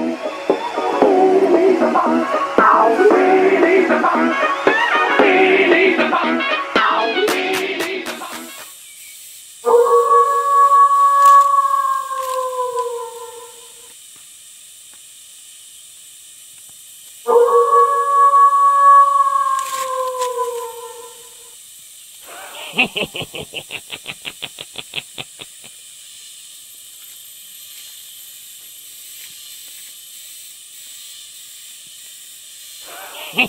Oh, ha ha ha ha ha ha ha ha ha ha ha ha ha ha ha ha ha 그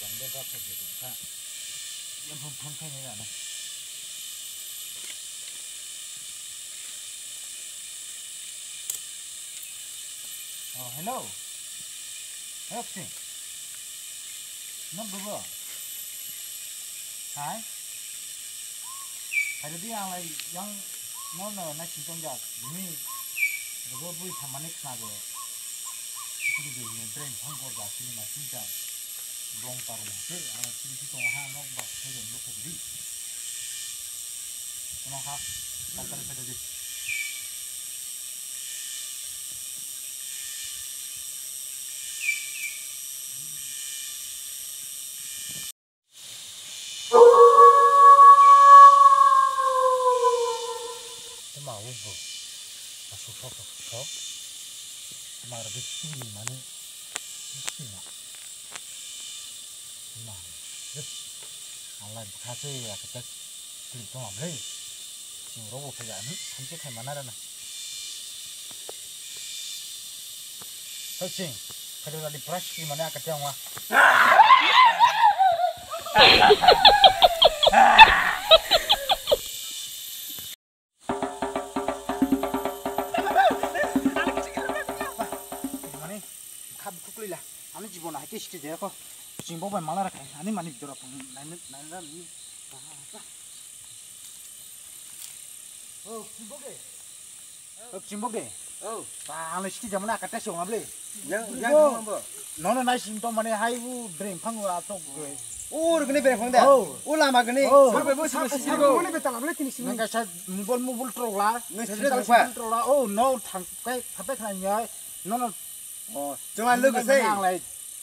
장대 같은 게 좋다. 연풍 펑펑이잖아. Oh, hello. Hello, Pink. Number one. Hi. Hãy đi ăn lại young món nào nãy chúng tôi giờ mi đồ gỗ bùi thầm anh xem rồi. Chúng tôi nhìn brain không có giá trị mà chúng ta vòng tàu một cái anh chúng tôi còn hai nó bạc thời gian lúc đi. Nó khác, bắt tay phải đi. 열심히 많이 열심히 막 online 가져야 그때 들좀 없네 지금 로봇 그냥 산책할 만하려나 설치 그래서 니 브라시 만에 아까 때와 chingbo bai mala rakhai ani mani bidora pung nani nani ra mi oh chingbo ge oh chingbo ge oh ba ale shiki jamna katta shong able yang yang number no no na shim to mane hai u brain phang wa to ge ur gni brain phang da u lama gni ba ba sa si go ne beta able tin sim ga sa mobile mobile trola ne sa trola oh no thang kai khape khlan yai no no 어, 정말 르그세.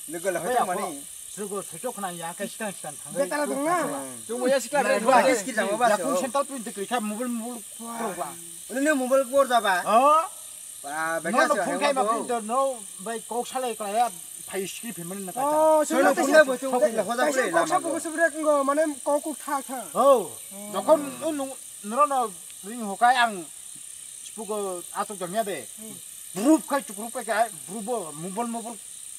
르그라 허정만이. 저거 저쪽 하나 약간 시간 시간 당근. 내 따라 들어가. 저거 야 시간 내 뭐야 시키자 뭐 봐. 야 공신 따 뚫린 데그 그냥 목을 물 들어가. 오늘 목을 꼬르다 봐. 어? 와, 백화점. 너 공개 막 빈더 너왜꼭 살래 거야. 파이시기 비면 나가. 어, 저는 공개 보통 허다 그래. 꼭 잡고 그 소리 거 만에 꼭꼭 타 타. 어. 너건 너 너나 링 호가이 안 부고 아속 정해야 돼. 무릎 칼 죽으로 빼게 무릎 무벌 무벌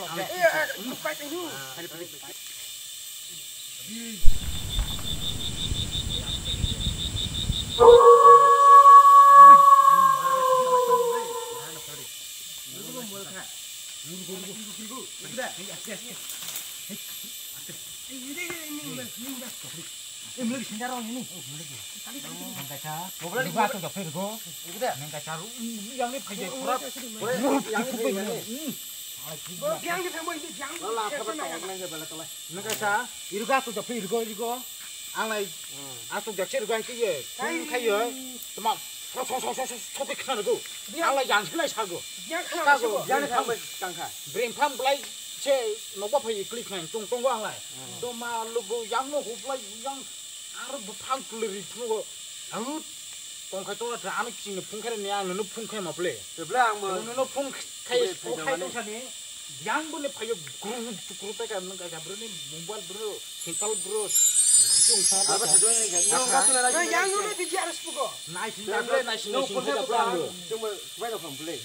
pra klok Eh, ya eh, pa ka hu. Eh, mulai sini darah ini. Oh, mulai. Nang kaca. Mulai di batu tak pergi. Nang kaca ru yang ni pergi pura. Yang ni pergi. Gyang ke mo ni gyang. Nang kaca. Iru ga tu tak pergi iru iru. Ang lai. Aku jak cer ga ki ye. Kung kai ye. Tama 서대 크나고 알라 양실라 사고 yang kena 사고 Yang thang tangka. 브레인 팜 블라이 제 노바 파이 클릭 한 똥똥 왕라 또마 루고 양모 호블라이 양 아르 부팡 클리 투고 아우 똥카 또라 다는 징 풍카레 냐 너는 풍카에 마블레 Sebelah ang mo. 너는 풍카에 풍카에 똥사네 양분에 파요 그룹 그룹 때가 없는 거 잡으니 몽발 브로 센탈 브로 똥사 Apa satu ni kan? Nong Apa? satu lagi. Nah, yang dulu di atas pokok. 나이스 잡래 나이스 Nong 나이스 pun saya 잡라 pulang. Cuma supaya kau boleh.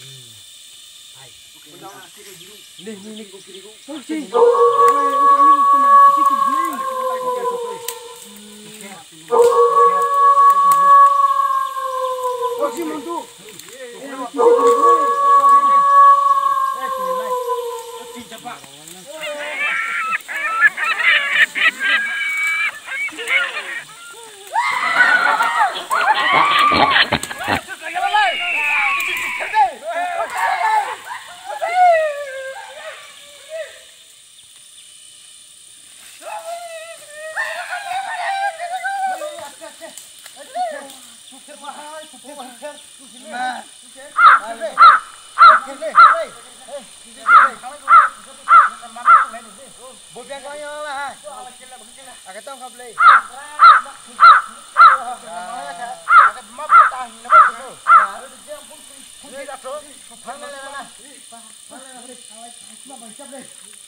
Hai. Ni ni ni kau kiri kau.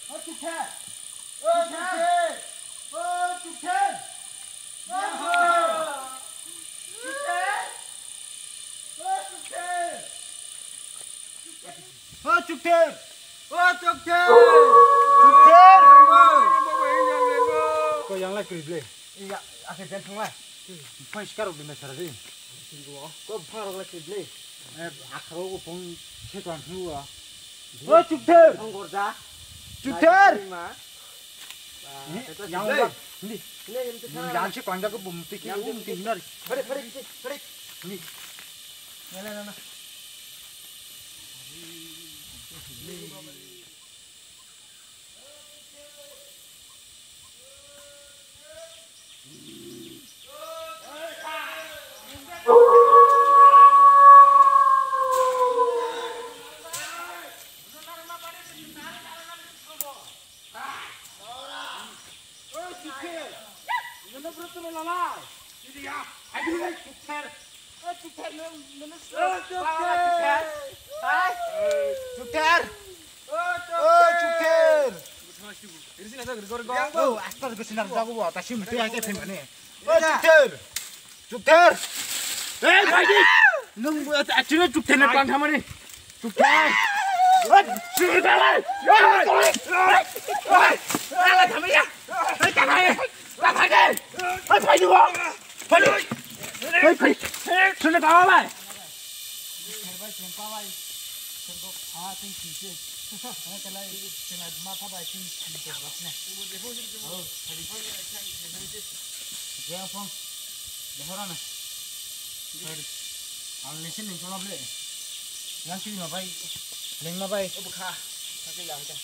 Oh, you can! Oh, you can! Oh, you can! Ô, Tchuqueiro! Ô, Tchuqueiro! Tchuqueiro! Kau yang lain kerja. Iya, akhir dan semua. Kau sekarang di mana sih? Kau baru lagi kerja. Eh, akhir aku pun sekian semua. Ô, Tchuqueiro! Anggur dah. Tchuqueiro! Yang lain. Ini, ini yang si panjang ke bumi tiga, bumi tiga. Beri, beri, beri. Ini. Nana, nana. Please. gorgo. Oh, asta ko sinar jago bo ta sim te ake phim ne. Oh, chupter. Chupter. Eh, bhai ji. Nung bo ta achine chupter ne pan thamani. Chupter. Oh, chupter. Oh, la thamaya. Ai ta bhai. Ta bhai ne. Ai bhai ji bo. Bhai ji. Ai bhai. Sunne baba bhai. Bhai chempa bhai. Chempa ha tin kise. Hãy subscribe cho kênh Ghiền Mì Gõ Để không bỏ lỡ những video hấp dẫn Grandpa, the Horana. I'm listening to lovely. Yang sini apa? Ling apa? Oh buka. Tapi yang itu.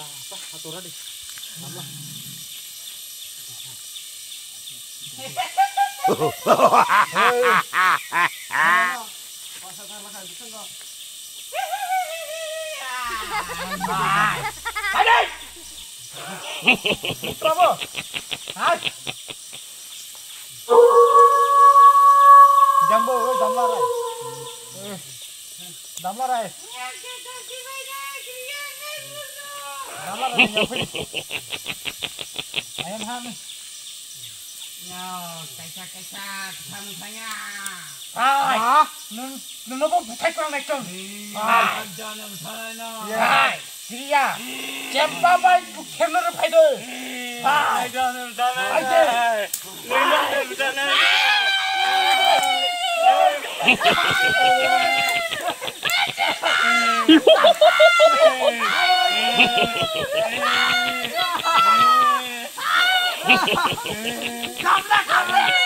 Apa? Atur aja. Apa? Hahaha. Hahaha. Bravo! Hai! Jumbo, oi, damla rai. Damla rai. Damla rai, ngapain? Ayam ham. No, kaisak kaisak, kamu tanya. Ah, nun nun apa bukai kurang naik dong. Ah, jangan sana. Ya, Kriya, cepat bantu. Ham đi. 아? 아, 잼바바이 부캐너를 파이들. 아, 파이들. Come back, come back!